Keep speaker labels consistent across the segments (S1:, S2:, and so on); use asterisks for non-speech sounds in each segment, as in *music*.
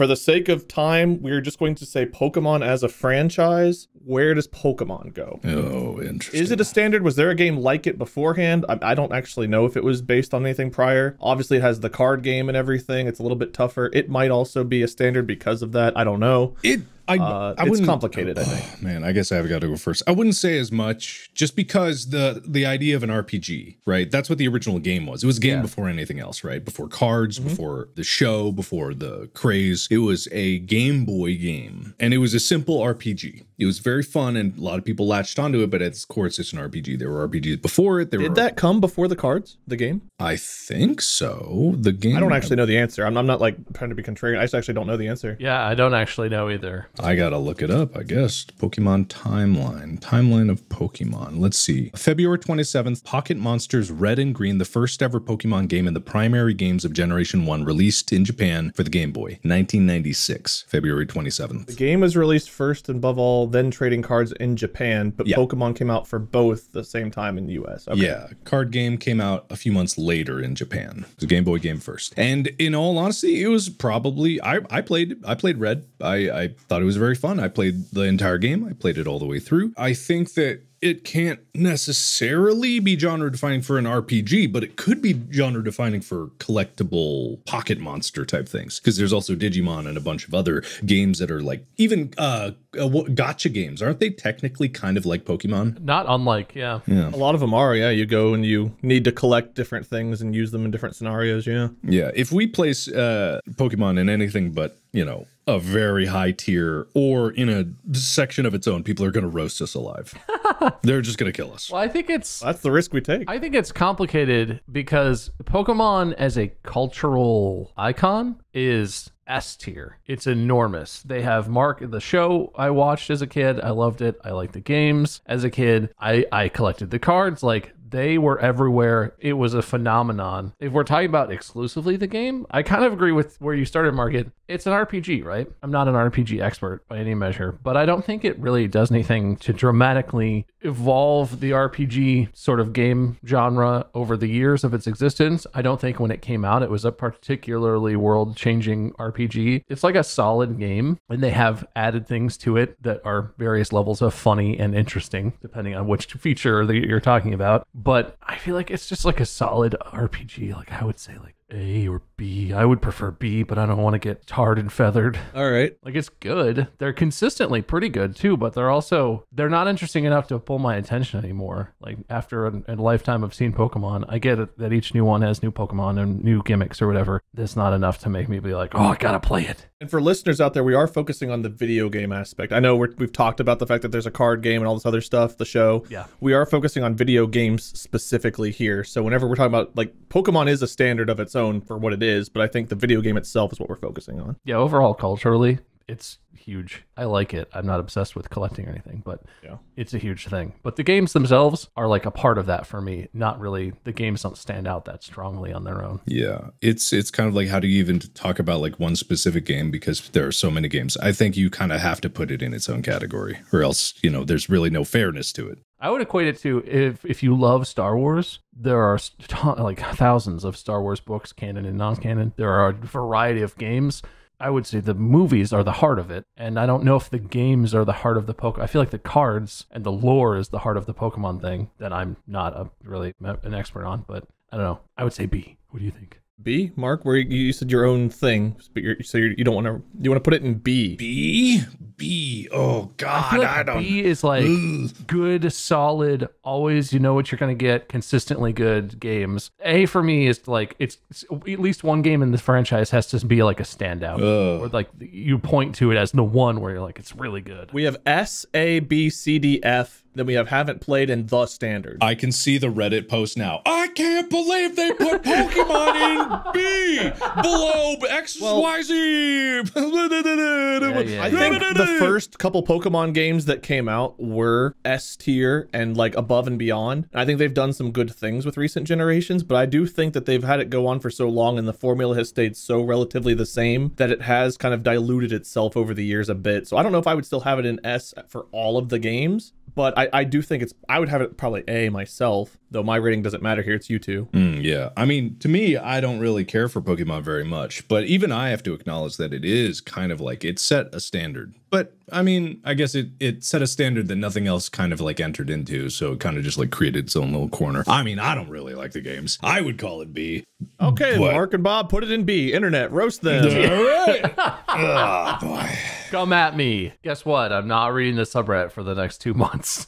S1: For the sake of time, we're just going to say Pokemon as a franchise. Where does Pokemon go?
S2: Oh, interesting.
S1: Is it a standard? Was there a game like it beforehand? I, I don't actually know if it was based on anything prior. Obviously, it has the card game and everything. It's a little bit tougher. It might also be a standard because of that. I don't know.
S2: It I,
S1: Uh,
S2: I
S1: it's complicated, I think.
S2: Oh, *sighs* man, I guess I've got to go first. I wouldn't say as much, just because the the idea of an RPG, right? That's what the original game was. It was a game
S3: Yeah.
S2: before anything else, right? Before cards,
S1: Mm-hmm.
S2: before the show, before the craze. It was a Game Boy game, and it was a simple RPG. It was very fun, and a lot of people latched onto it. But at its core, it's just an RPG. There were RPGs before it. There
S1: Did
S2: were,
S1: that come before the cards, the game?
S2: I think so. The game.
S1: I don't actually know the answer. I'm, I'm not like trying to be contrarian. I just actually don't know the answer.
S3: Yeah, I don't actually know either.
S2: I gotta look it up, I guess. Pokemon timeline. Timeline of Pokemon. Let's see. February 27th, Pocket Monsters Red and Green, the first ever Pokemon game in the primary games of Generation 1, released in Japan for the Game Boy. 1996, February 27th.
S1: The game was released first and above all, then trading cards in Japan, but
S2: Yeah.
S1: Pokemon came out for both the same time in the US. Okay.
S2: Yeah, card game came out a few months later in Japan. It was a Game Boy game first. And in all honesty, it was probably I, I played I played Red. I, I thought it was very fun. I played the entire game. I played it all the way through. I think that it can't necessarily be genre defining for an RPG, but it could be genre defining for collectible pocket monster type things. Because there's also Digimon and a bunch of other games that are like even uh, uh what- gacha games. Aren't they technically kind of like Pokemon?
S3: Not unlike, yeah.
S2: Yeah.
S1: A lot of them are, yeah. You go and you need to collect different things and use them in different scenarios, yeah.
S2: Yeah, if we place uh, Pokemon in anything but you know a very high tier or in a section of its own, people are going to roast us alive. *laughs* They're just going to kill us.
S3: Well, I think it's
S1: That's the risk we take.
S3: I think it's complicated because Pokemon as a cultural icon is S tier. It's enormous. They have Mark the show I watched as a kid. I loved it. I liked the games as a kid. I I collected the cards like they were everywhere. It was a phenomenon. If we're talking about exclusively the game, I kind of agree with where you started, Market. It's an RPG, right? I'm not an RPG expert by any measure, but I don't think it really does anything to dramatically evolve the RPG sort of game genre over the years of its existence. I don't think when it came out, it was a particularly world changing RPG. It's like a solid game, and they have added things to it that are various levels of funny and interesting, depending on which feature that you're talking about. But I feel like it's just like a solid RPG. Like I would say, like A or B. I would prefer B, but I don't want to get tarred and feathered.
S1: All right.
S3: Like it's good. They're consistently pretty good too, but they're also they're not interesting enough to pull my attention anymore. Like after a, a lifetime of seeing Pokemon, I get it that each new one has new Pokemon and new gimmicks or whatever. That's not enough to make me be like, oh, I gotta play it.
S1: And for listeners out there, we are focusing on the video game aspect. I know we're, we've talked about the fact that there's a card game and all this other stuff, the show.
S3: Yeah.
S1: We are focusing on video games specifically here. So whenever we're talking about, like, Pokemon is a standard of its own for what it is, but I think the video game itself is what we're focusing on.
S3: Yeah, overall culturally, it's huge. I like it. I'm not obsessed with collecting or anything, but
S1: Yeah.
S3: it's a huge thing. But the games themselves are like a part of that for me. Not really. The games don't stand out that strongly on their own.
S2: Yeah, it's it's kind of like how do you even talk about like one specific game because there are so many games. I think you kind of have to put it in its own category, or else you know there's really no fairness to it.
S3: I would equate it to if if you love Star Wars, there are st- *laughs* like thousands of Star Wars books, canon and non-canon. There are a variety of games. I would say the movies are the heart of it, and I don't know if the games are the heart of the Pokemon. I feel like the cards and the lore is the heart of the Pokemon thing that I'm not a, really an expert on, but I don't know. I would say B. What do you think?
S1: B, Mark, where you, you said your own thing, but you're, so you're, you don't want to, you want to put it in B.
S2: B B. Oh God,
S3: I feel like
S2: I don't.
S3: B is like
S2: Ugh.
S3: good, solid, always you know what you're going to get, consistently good games. A for me is like it's, it's at least one game in the franchise has to be like a standout,
S2: Ugh.
S3: or like you point to it as the one where you're like it's really good.
S1: We have S, A, B, C, D, F. Then we have haven't played and the standard.
S2: I can see the Reddit post now. I can't believe they put Pokemon in B *laughs* below X
S1: Well-
S2: Y Z.
S3: yeah, *laughs*
S1: I think the first couple Pokemon games that came out were S tier and like above and beyond. I think they've done some good things with recent generations, but I do think that they've had it go on for so long and the formula has stayed so relatively the same that it has kind of diluted itself over the years a bit. So I don't know if I would still have it in S for all of the games, but I, I do think it's I would have it probably A myself. Though my rating doesn't matter here. It's you two.
S2: Mm, yeah. I mean, to me, I don't really care for Pokemon very much, but even I have to acknowledge that it is kind of like it set a standard. But I mean, I guess it it set a standard that nothing else kind of like entered into, so it kind of just like created its own little corner. I mean, I don't really like the games. I would call it B.
S1: Okay,
S2: What?
S1: Mark and Bob, put it in B. Internet, roast them.
S2: All right. oh *laughs* boy.
S3: Come at me. Guess what? I'm not reading the subreddit for the next two months.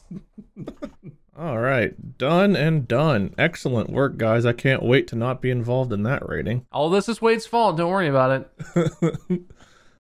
S3: *laughs*
S1: All right, done and done. Excellent work, guys. I can't wait to not be involved in that rating.
S3: All this is Wade's fault. Don't worry about it. *laughs*